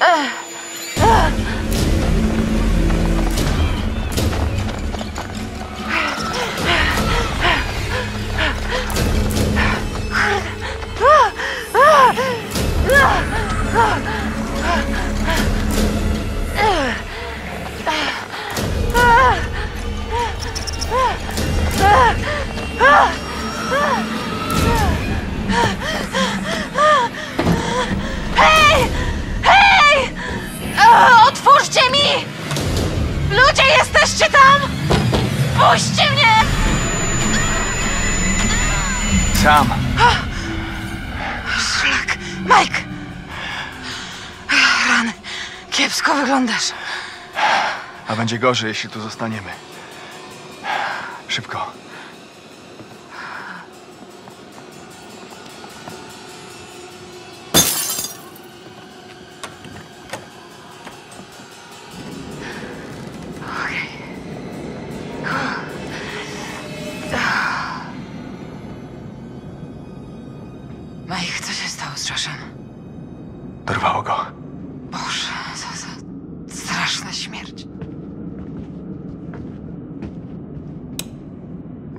Ugh. Ludzie, jesteście tam! Puśćcie mnie! Sam. Szlak. Mike! Rany. Kiepsko wyglądasz. A będzie gorzej, jeśli tu zostaniemy. Szybko.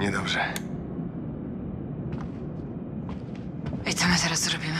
Niedobrze. I co my teraz zrobimy?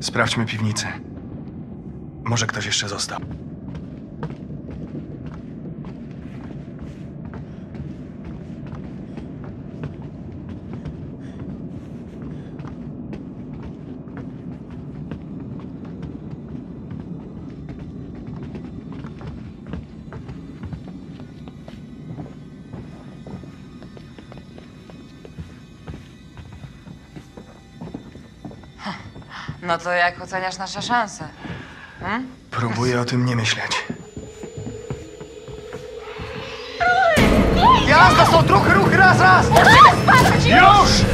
Sprawdźmy piwnicę. Może ktoś jeszcze został. No to jak oceniasz nasze szanse? Próbuję o tym nie myśleć. Jazda, są ruchy, ruchy, raz, raz! Już!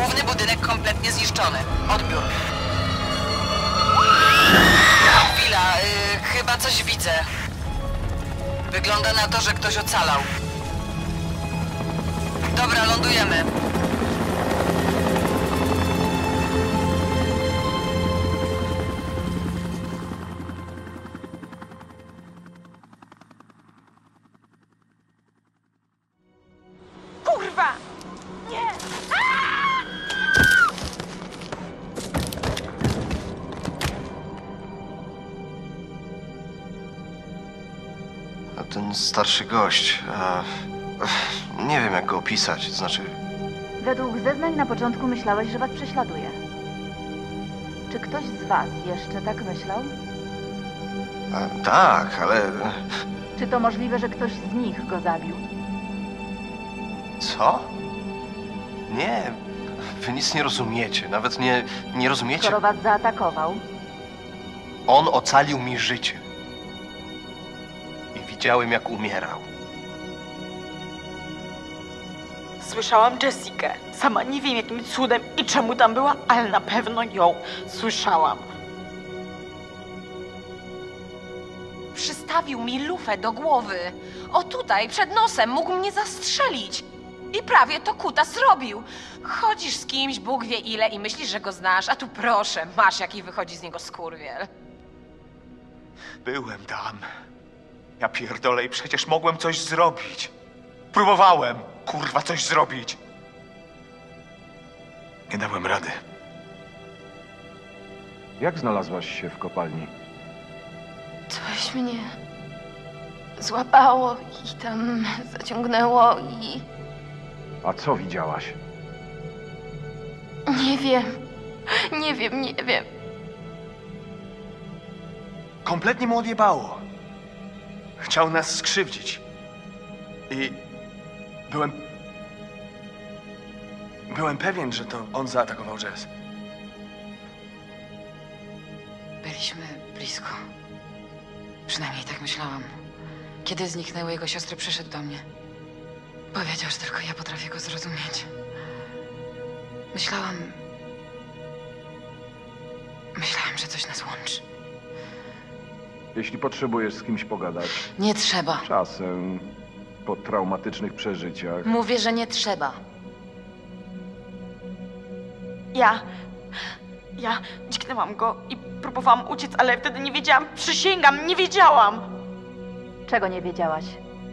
Główny budynek kompletnie zniszczony. Odbiór. Chwila, y, chyba coś widzę. Wygląda na to, że ktoś ocalał. Dobra, lądujemy. Starszy gość, nie wiem jak go opisać, to znaczy Według zeznań na początku myślałeś, że was prześladuje. Czy ktoś z was jeszcze tak myślał? tak, ale Czy to możliwe, że ktoś z nich go zabił? co? Nie, wy nic nie rozumiecie, nawet nie, nie rozumiecie. Skoro was zaatakował, On ocalił mi życie. Widziałem jak umierał. Słyszałam Jessikę. Sama nie wiem jakim cudem i czemu tam była, ale na pewno ją słyszałam. Przystawił mi lufę do głowy. O tutaj, przed nosem, mógł mnie zastrzelić. I prawie to kuta zrobił. Chodzisz z kimś, Bóg wie ile i myślisz, że go znasz, a tu proszę, masz jaki wychodzi z niego skurwiel. Byłem tam. Ja pierdolę i przecież mogłem coś zrobić. Próbowałem, kurwa, coś zrobić. Nie dałem rady. Jak znalazłaś się w kopalni? Coś mnie złapało i tam zaciągnęło i A co widziałaś? nie wiem, nie wiem, nie wiem. Kompletnie mu odjebało. Chciał nas skrzywdzić. I byłem. Byłem pewien, że to on zaatakował Jess. Byliśmy blisko. Przynajmniej tak myślałam. Kiedy zniknęły jego siostry, przyszedł do mnie. Powiedział, że tylko ja potrafię go zrozumieć. Myślałam. Myślałam, że coś nas łączy. Jeśli potrzebujesz z kimś pogadać, Nie trzeba. czasem po traumatycznych przeżyciach, Mówię, że nie trzeba. Ja. Ja dźgnęłam go i próbowałam uciec, ale wtedy nie wiedziałam, przysięgam, nie wiedziałam. czego nie wiedziałaś?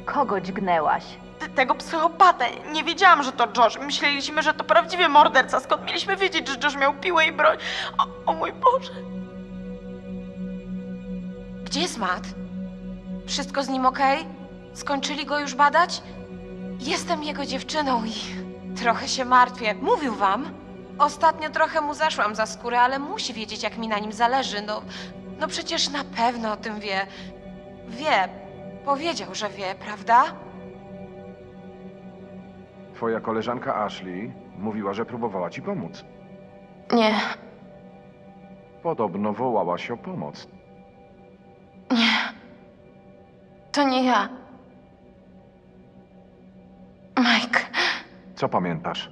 Kogo dźgnęłaś? T- Tego psychopatę. Nie wiedziałam, że to Josh. Myśleliśmy, że to prawdziwy morderca. Skąd mieliśmy wiedzieć, że Josh miał piłę i broń? O, o mój Boże. Gdzie jest Matt? Wszystko z nim okej? Skończyli go już badać? Jestem jego dziewczyną i trochę się martwię. Mówił wam? Ostatnio trochę mu zaszłam za skórę, ale musi wiedzieć, jak mi na nim zależy. No, no przecież na pewno o tym wie. Wie. Powiedział, że wie, prawda? twoja koleżanka Ashley mówiła, że próbowała ci pomóc. Nie, Podobno wołałaś o pomoc. To nie ja. Mike Co pamiętasz?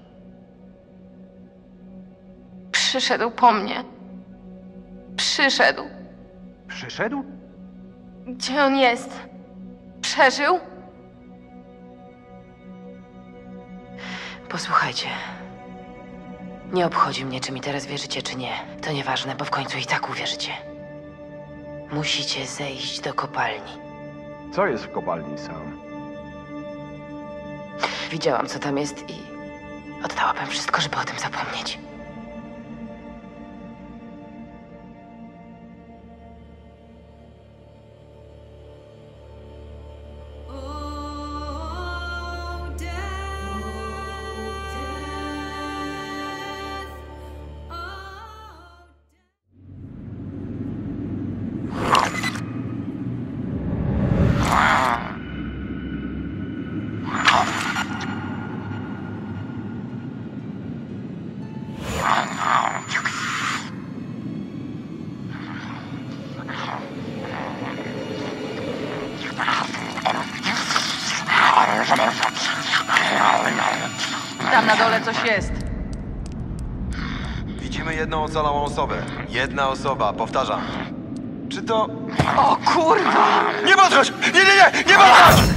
przyszedł po mnie. Przyszedł. Przyszedł? Gdzie on jest? Przeżył? Posłuchajcie. Nie obchodzi mnie, czy mi teraz wierzycie, czy nie. To nieważne, bo w końcu i tak uwierzycie. Musicie zejść do kopalni. Co jest w kopalni sam? Widziałam, co tam jest i oddałabym wszystko, żeby o tym zapomnieć. Jedną ocalałą osobę. Jedna osoba, powtarzam. Czy to... O kurwa! Nie podchodź! Nie, nie, nie! Nie podchodź!